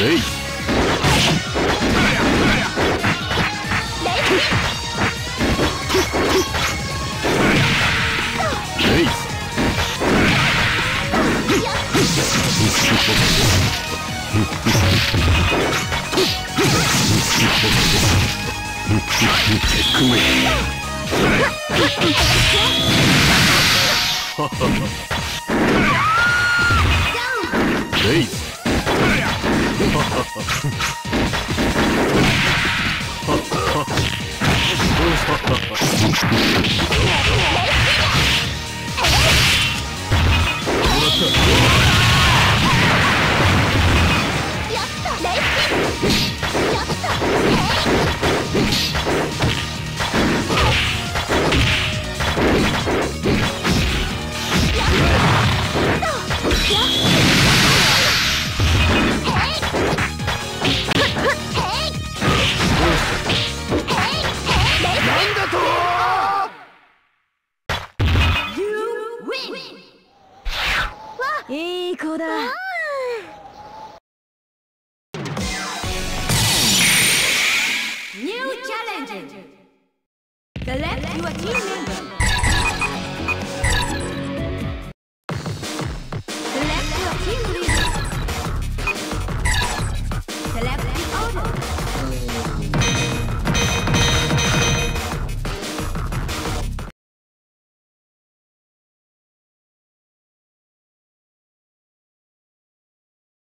Hey.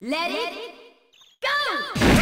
Let, it go!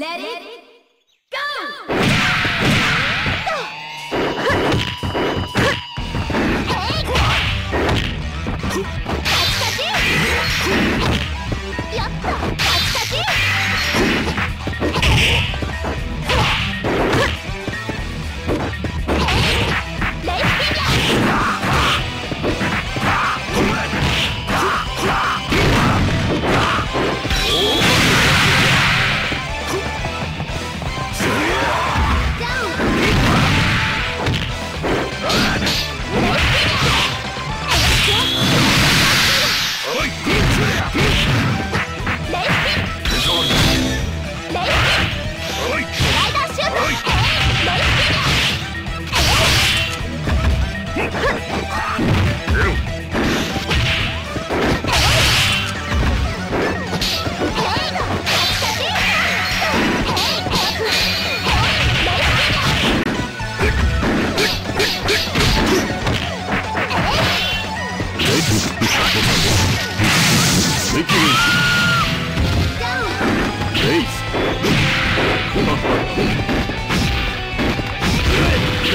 Let it go! Hey! やった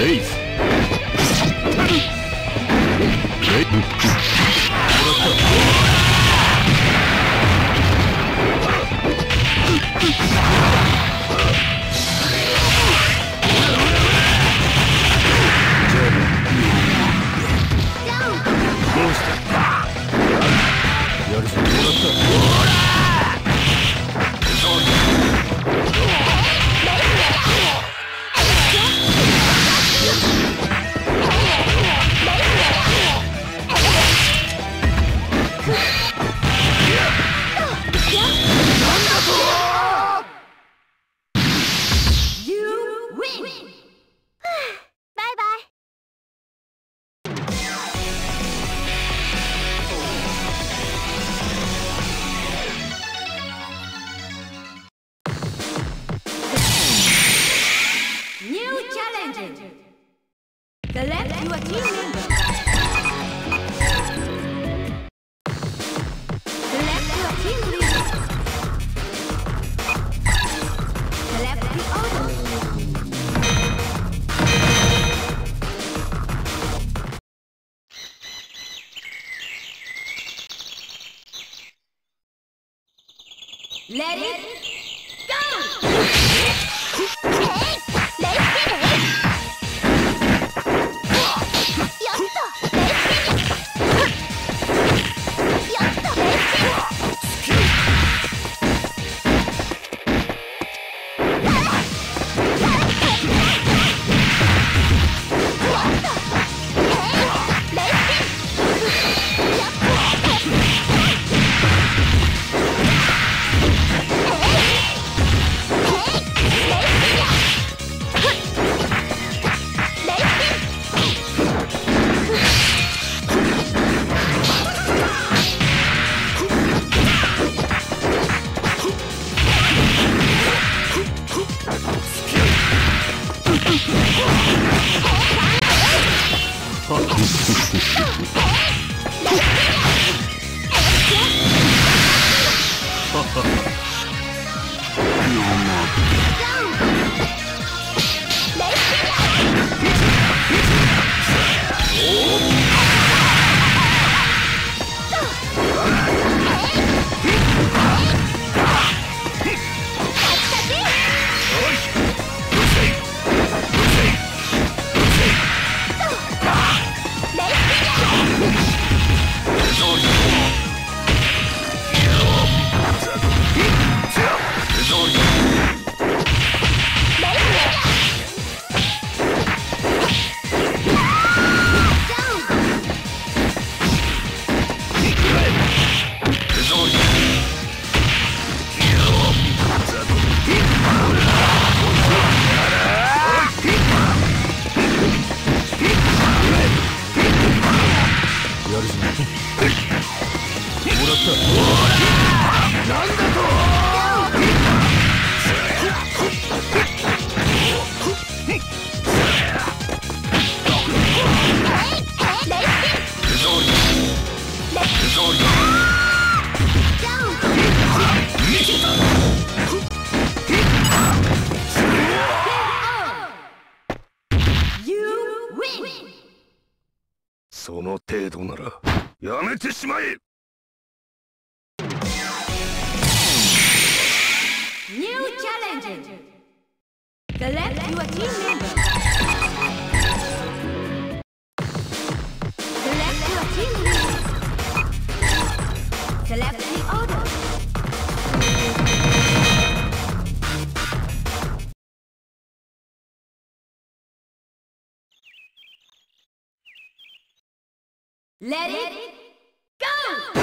Peace. しまえ New challenge. The left you are team member! The left you are team member! The left the order! Let it Run!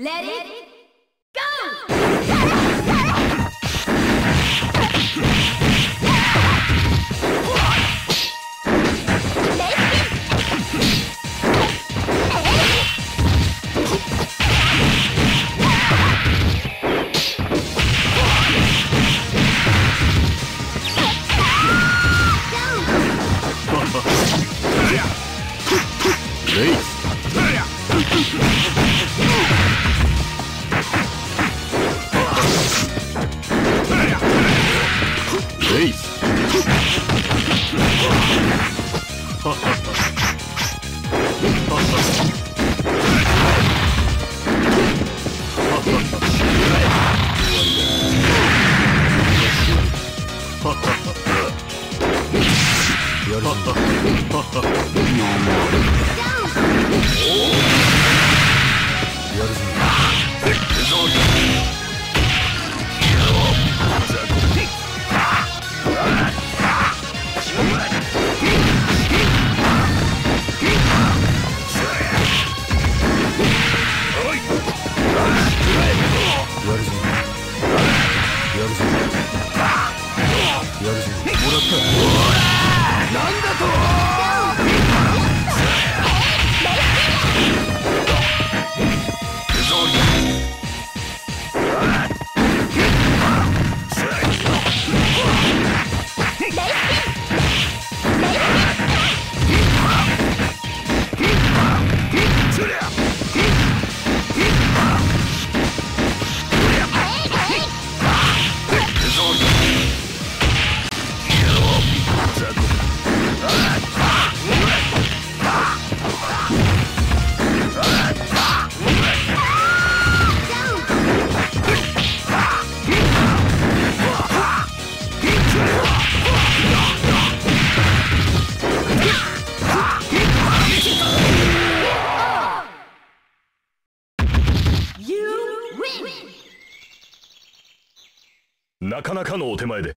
Let, it, it go! go! るぞやるぞのお手前で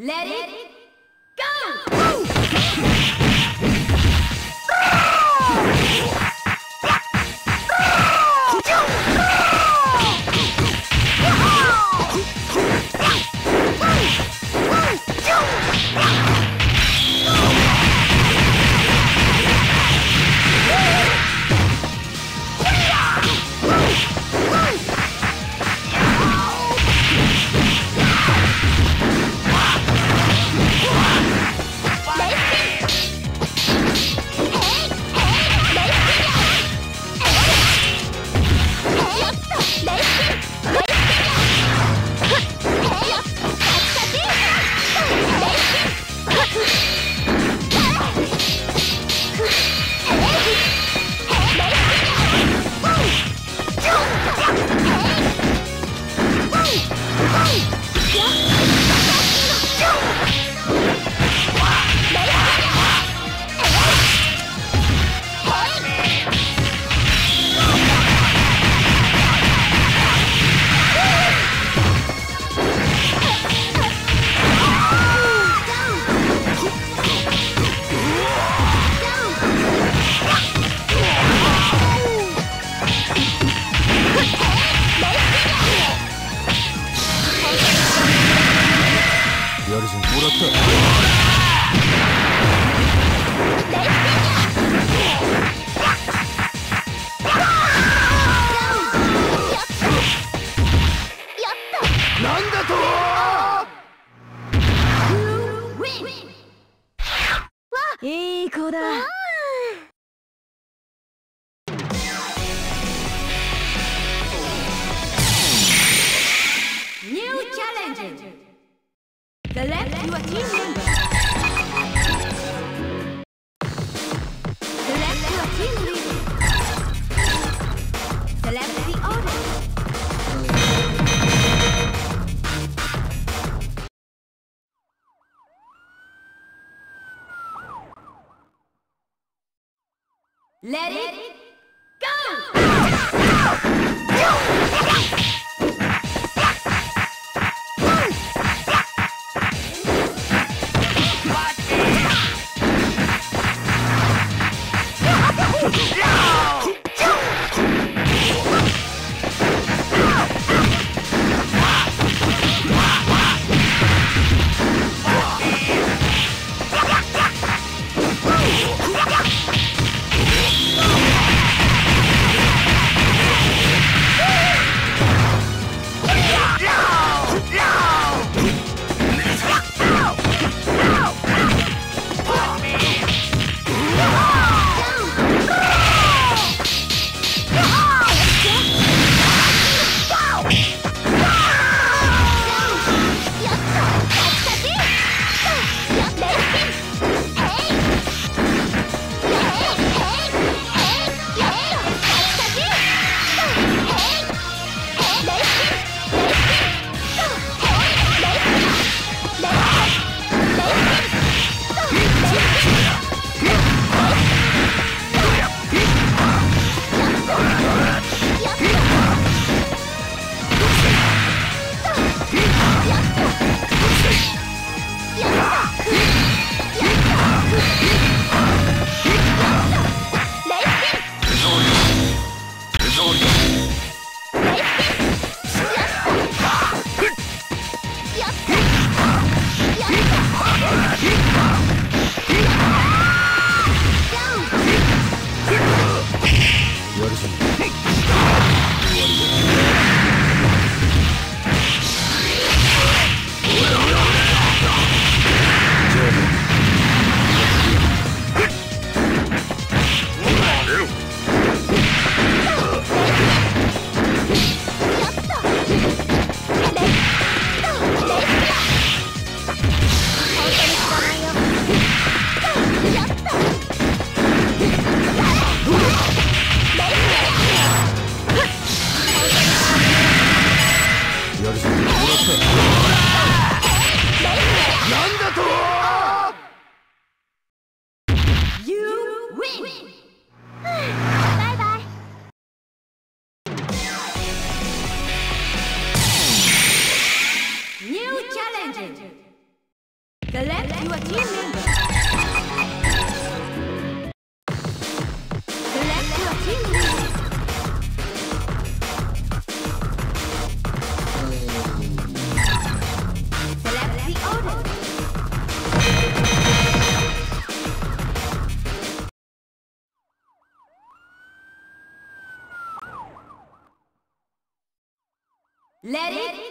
Let, Let it, it go! go! もらった Let, Let it Let, Let it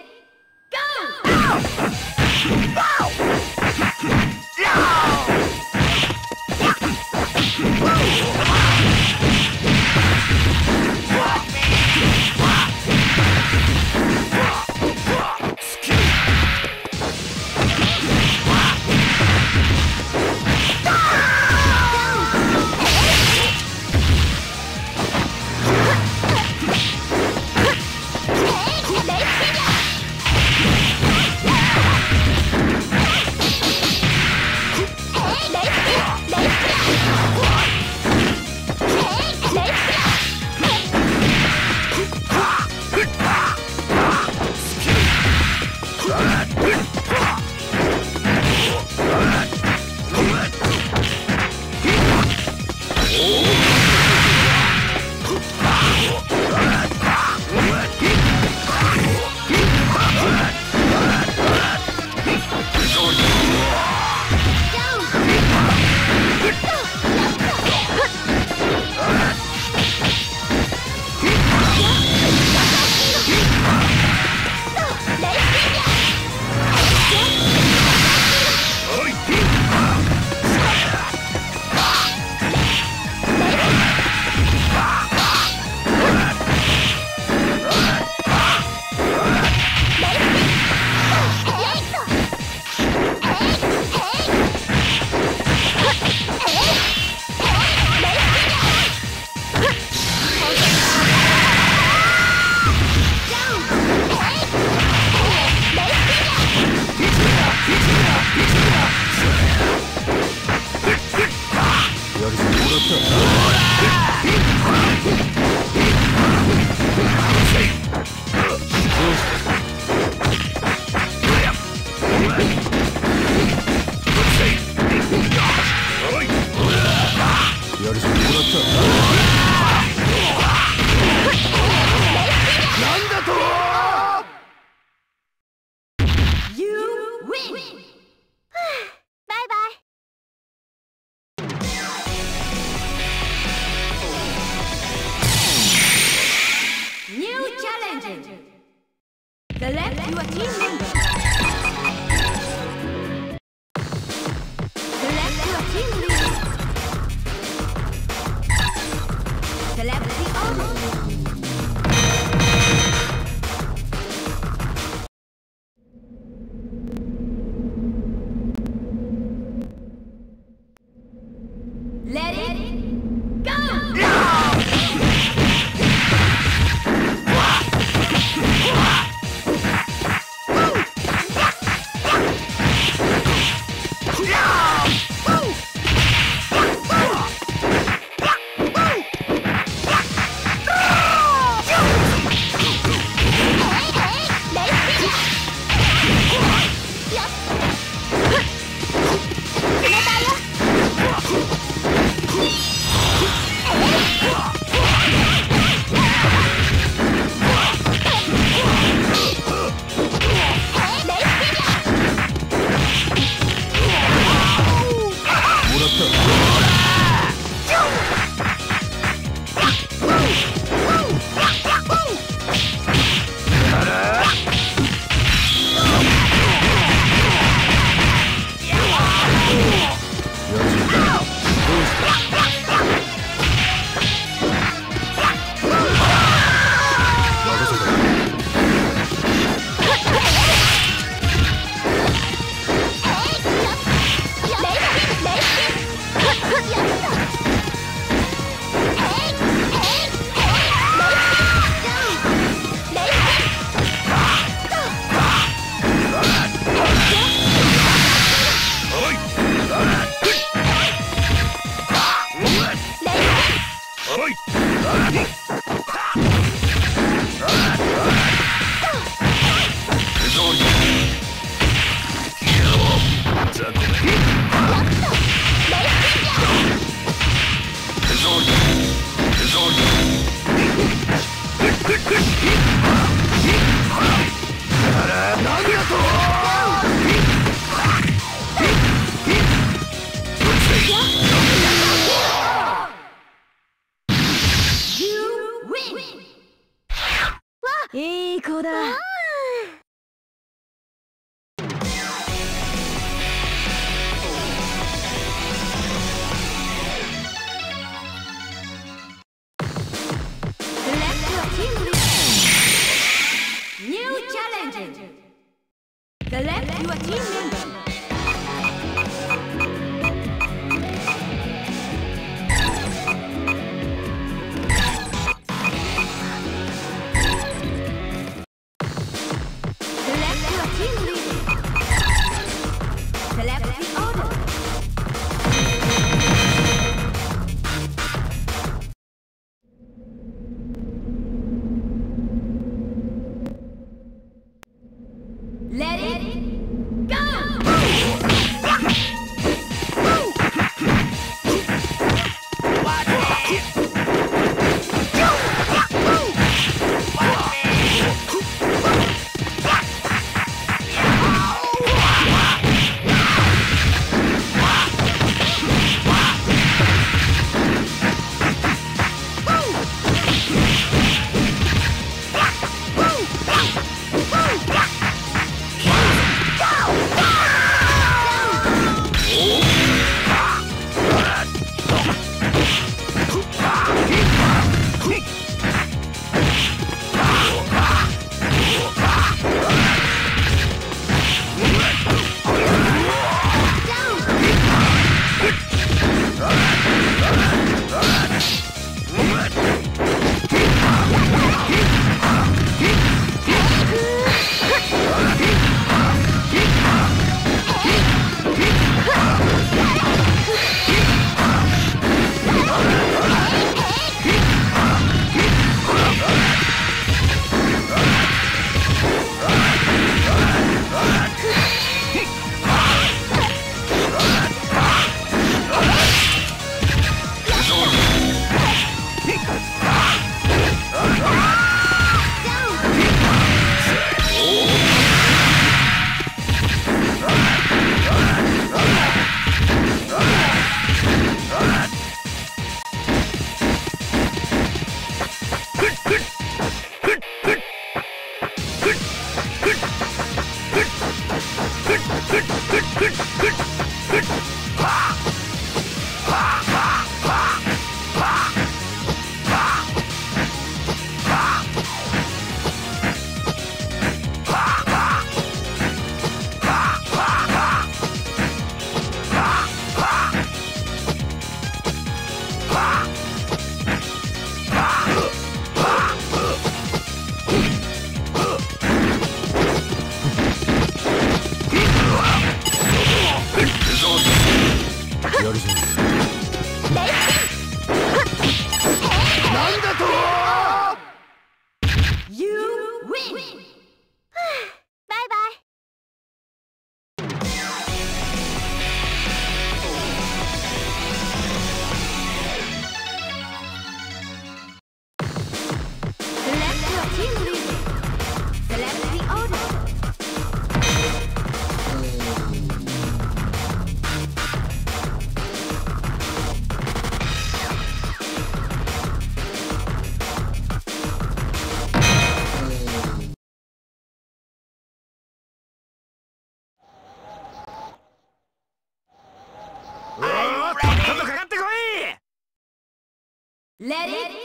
Let it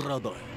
Corrador.